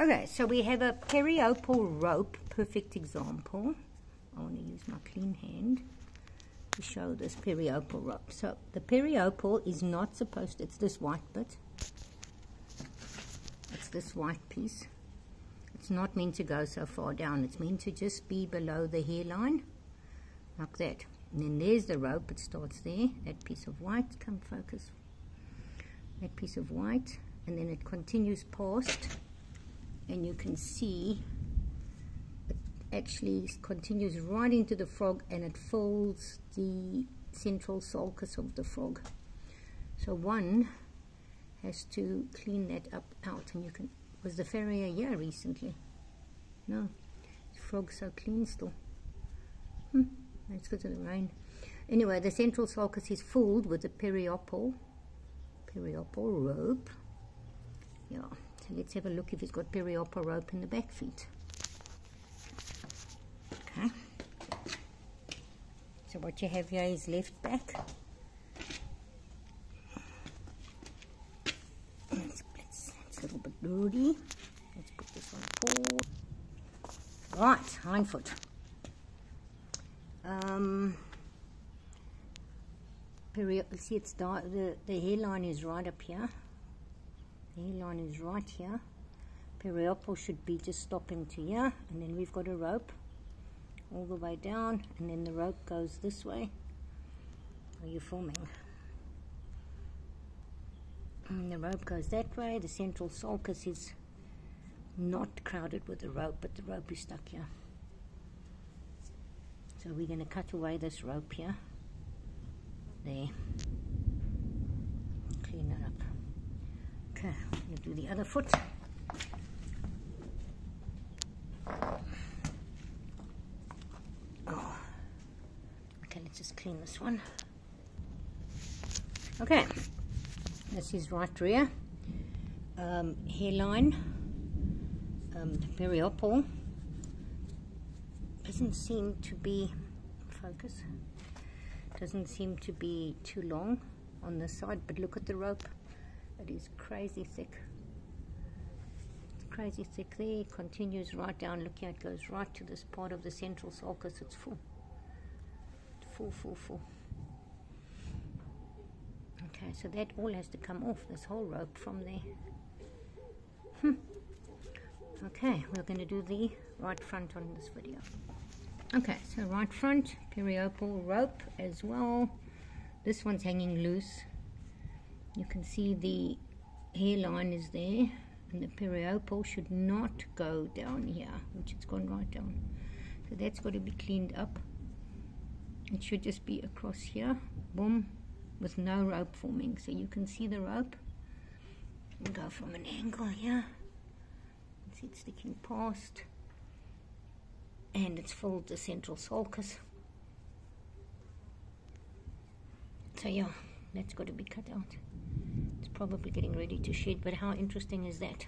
Okay, so we have a periople rope, perfect example. I want to use my clean hand to show this periople rope. So the periople is not supposed, it's this white bit. It's this white piece. It's not meant to go so far down. It's meant to just be below the hairline, like that. And then there's the rope. It starts there. That piece of white. Come focus. That piece of white. And then it continues past. And you can see it actually continues right into the frog and it folds the central sulcus of the frog. So one has to clean that up out. And you can was the farrier here recently? No. Frog's so clean still. Hmm. let's go to the rain. Anyway the central sulcus is filled with the periople periople rope. Yeah let's have a look if he's got periople rope in the back feet okay so what you have here is left back Rudy. Let's put this on forward. Right, hind foot. Um, see, it's the, the hairline is right up here. Hairline is right here. Periople should be just stopping to here. And then we've got a rope all the way down. And then the rope goes this way. Are you filming? And the rope goes that way. The central sulcus is not crowded with the rope, but the rope is stuck here. So we're going to cut away this rope here. There. Clean it up. Okay, to do the other foot. Okay, let's just clean this one. Okay. This is right rear. Um, hairline, um. Doesn't seem to be, focus, doesn't seem to be too long on this side, but look at the rope. It is crazy thick. It's crazy thick there. It continues right down. Look here, it goes right to this part of the central sulcus. It's full. Full, full, full. Okay, so that all has to come off, this whole rope from there. Hmm. Okay, we're going to do the right front on this video. Okay, so right front, periople rope as well. This one's hanging loose. You can see the hairline is there and the periople should not go down here, which it's gone right down. So that's got to be cleaned up. It should just be across here. Boom, with no rope forming. So you can see the rope. And go from an angle here. See it sticking past. And it's filled the central sulcus. So yeah, that's got to be cut out. It's probably getting ready to shed, but how interesting is that?